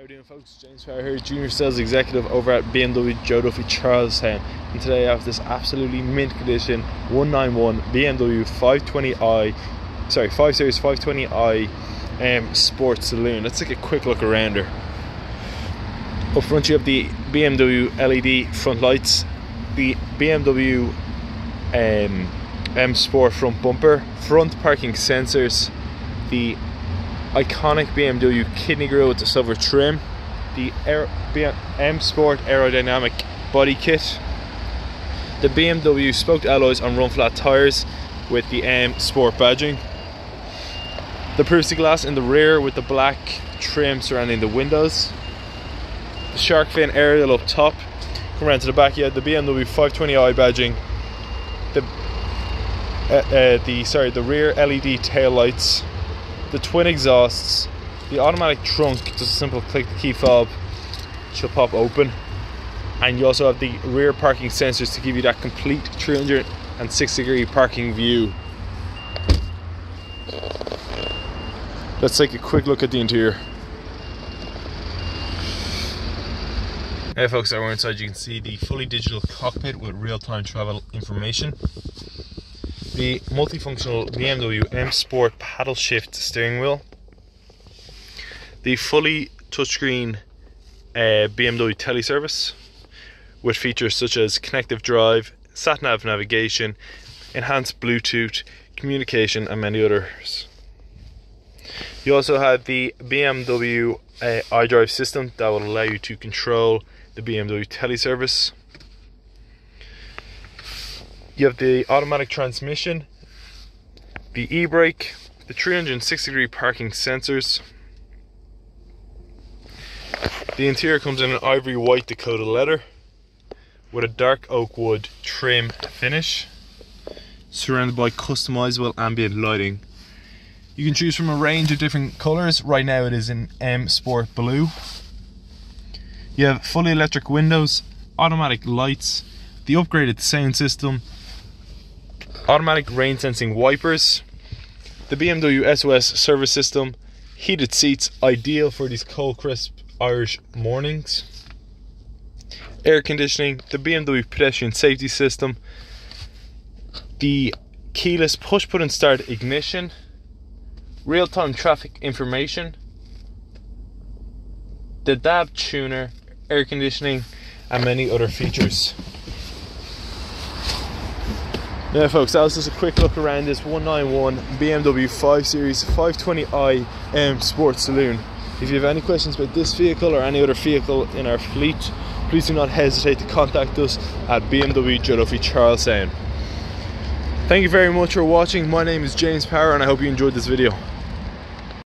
How are you doing folks? James Power here, Junior Sales Executive over at BMW Joe Duffy Charlestown and today I have this absolutely mint condition 191 BMW 520i sorry 5 Series 520i um, Sport Saloon. Let's take a quick look around her. Up front you have the BMW LED front lights, the BMW um, M Sport front bumper, front parking sensors, the iconic BMW kidney grille with the silver trim, the M Sport aerodynamic body kit, the BMW spoked alloys on run flat tyres with the M Sport badging, the privacy glass in the rear with the black trim surrounding the windows, the shark fin aerial up top, come around to the back, you have the BMW 520i badging, the uh, uh, the sorry the rear LED tail lights the twin exhausts, the automatic trunk, just a simple click the key fob, she'll pop open. And you also have the rear parking sensors to give you that complete 360 degree parking view. Let's take a quick look at the interior. Hey folks, we're inside. You can see the fully digital cockpit with real-time travel information the multifunctional BMW M Sport paddle shift steering wheel, the fully touchscreen uh, BMW teleservice with features such as ConnectedDrive, sat nav navigation, enhanced Bluetooth communication, and many others. You also have the BMW uh, iDrive system that will allow you to control the BMW teleservice you have the automatic transmission, the e-brake, the 360 degree parking sensors. The interior comes in an ivory white Dakota leather with a dark oak wood trim finish surrounded by customizable ambient lighting. You can choose from a range of different colors. Right now it is in M Sport Blue. You have fully electric windows, automatic lights, the upgraded sound system, automatic rain sensing wipers, the BMW SOS service system, heated seats ideal for these cold crisp Irish mornings, air conditioning, the BMW pedestrian safety system, the keyless push button start ignition, real time traffic information, the DAB tuner, air conditioning, and many other features. Now folks, that was just a quick look around this 191 BMW 5 Series 520i M Sport Saloon. If you have any questions about this vehicle or any other vehicle in our fleet, please do not hesitate to contact us at BMW Duffy Charlestown. Thank you very much for watching. My name is James Power and I hope you enjoyed this video.